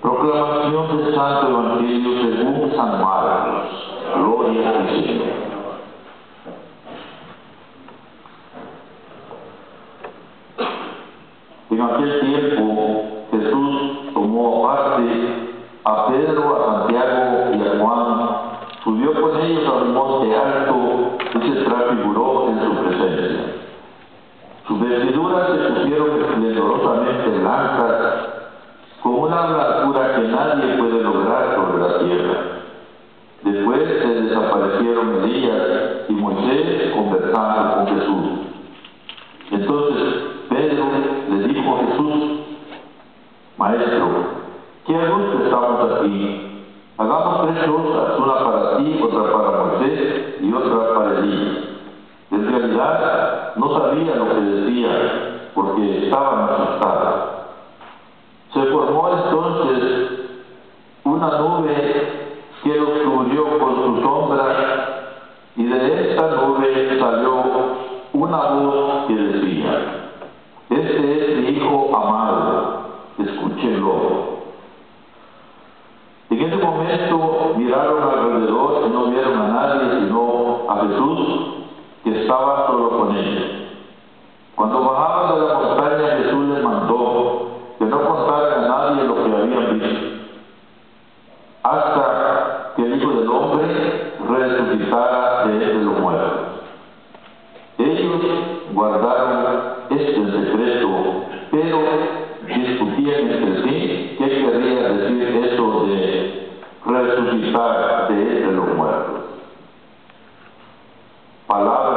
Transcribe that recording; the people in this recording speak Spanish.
Proclamación del Santo Evangelio según San Marcos. Gloria a ti, Señor. En aquel tiempo Jesús tomó aparte a Pedro, a Santiago y a Juan, subió con ellos a un monte alto y se transfiguró en su presencia. Sus vestiduras se pusieron esplendorosamente blancas, con una blancura que nadie puede lograr sobre la tierra. Después se y Moisés conversando con Jesús. Entonces Pedro le dijo a Jesús, Maestro, qué a gusto estamos aquí. Hagamos tres cosas, una para ti, otra para Moisés y otra para Elías. En realidad no sabía lo que decía porque estaban asustados. Se formó entonces una nube que los cubrió con su sombra y de esta nube salió una voz que decía, este es mi Hijo amado, escúchenlo. En ese momento miraron alrededor y no vieron a nadie sino a Jesús que estaba solo con ellos. Cuando bajaban de la montaña Jesús les mandó que no contaran a nadie lo que habían visto, hasta que el Hijo del Hombre resucitara de entre los muertos guardaron este secreto, pero discutían entre sí qué quería decir eso de resucitar de los muertos. Palabra